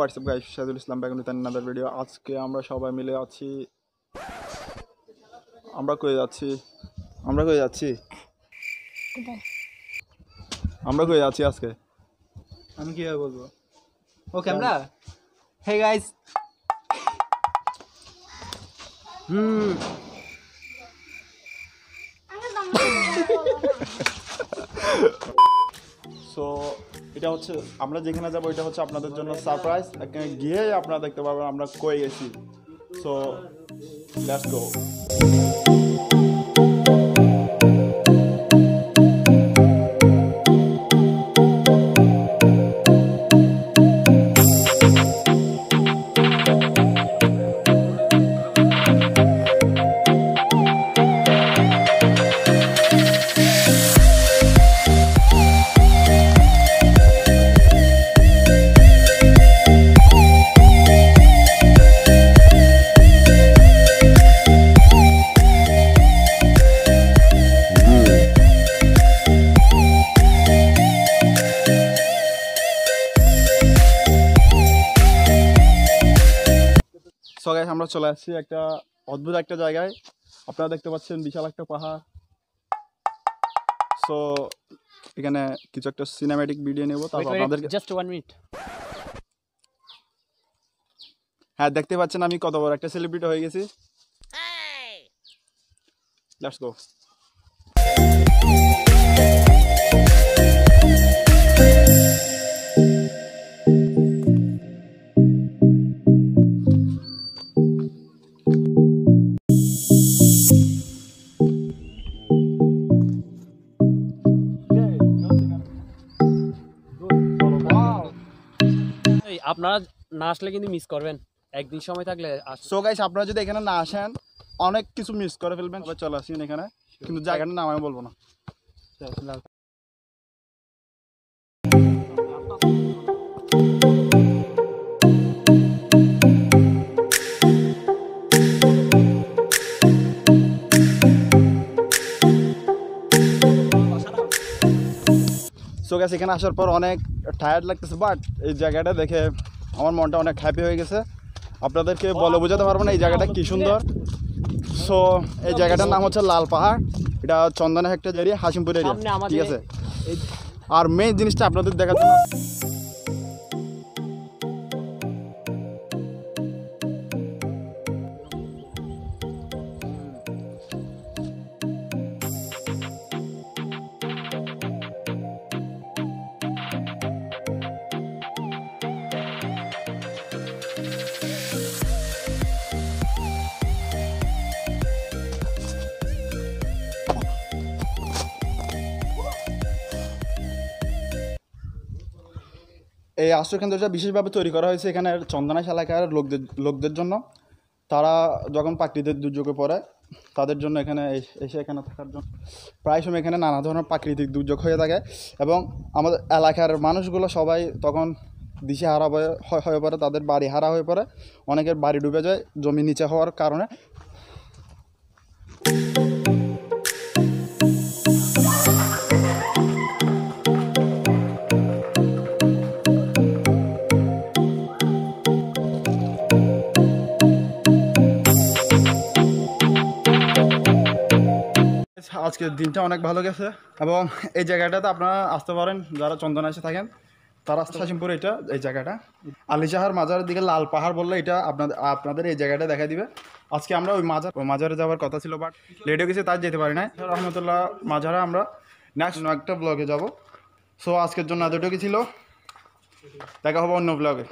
এই WhatsApp guys Saidul Islam বেগুনি তান্নাদার video আজকে আমরা সবাই মিলে আছি। আমরা কই যাচ্ছি? আমরা কই যাচ্ছি? আমরা কই যাচ্ছি আজকে? আমি কীভাবে বলব? ও camera? Hey guys hmm so এটা হচ্ছে, আমরা যেখানে যাব, এটা হচ্ছে আপনাদের জন্য সারপ্রাইজ এখানে গিয়ে আপনারা দেখতে পাবেন আমরা কয়ে গেছি। So let's go so guys আমরা চলে আসছি একটা অদ্ভুত একটা জায়গায়। আপনারা দেখতে পাচ্ছেন বিশাল একটা পাহাড়। সো এখানে কিছু একটা সিনেম্যাটিক ভিডিও নেব তারপর আপনাদেরকে জাস্ট ওয়ান মিনিট হ্যাঁ দেখতে পাচ্ছেন আমি কত বড় একটা সেলিব্রিটি হয়ে গেছি। লেটস গো আপনারা না আসলে কিন্তু মিস করবেন। একদিন সময় থাকলে আস- সো গাইস আপনারা যদি এখানে না আসেন অনেক কিছু মিস করে ফেলবেন। তবে চলে আসেন এখানে। কিন্তু জায়গাটার নাম আমি বলব না। সো গেছে এখানে আসার পর অনেক টায়ার্ড লাগতেছে বাট এই জায়গাটা দেখে আমার মনটা অনেক হ্যাপি হয়ে গেছে। আপনাদেরকে বলে বোঝাতে পারব না এই জায়গাটা কী সুন্দর। সো এই জায়গাটার নাম হচ্ছে লাল পাহাড়। এটা Chandana hectare area Hashimpur area ঠিক আছে? আর মেইন জিনিসটা আপনাদের দেখার জন্য এই আশ্রয়কেন্দ্রটা বিশেষভাবে তৈরি করা হয়েছে এখানে চন্দনাশ এলাকার লোকদের লোকদের জন্য, তারা যখন প্রাকৃতিক দুর্যোগে পড়ে, তাদের জন্য এখানে এসে এখানে থাকার জন্য প্রায় সময় এখানে নানা ধরনের প্রাকৃতিক দুর্যোগ হয়ে থাকে এবং আমাদের এলাকার মানুষগুলো সবাই তখন দিশে হারা হয়ে হয়ে পড়ে, তাদের বাড়ি হারা হয়ে পড়ে, অনেকের বাড়ি ডুবে যায়, জমি নিচে হওয়ার কারণে আজকের দিনটা অনেক ভালো গেছে এবং এই জায়গাটাতে আপনারা আসতে পারেন, যারা চন্দনা এসে থাকেন, তারা আসতে হাসিমপুর এটা, এই জায়গাটা। আলিশাহার মাজারের দিকে লাল পাহাড় বললে এটা আপনাদের আপনাদের এই জায়গাটা দেখা দিবে। আজকে আমরা ওই মাজার, ওই মাজারে যাওয়ার কথা ছিল বাট লেট গেছে তার যেতে পারি না রহমতুল্লাহ মাজারে আমরা নেক্সট একটা ব্লগে যাব। সো আজকের জন্য এতটুকু ছিল। দেখা হবে অন্য ব্লগে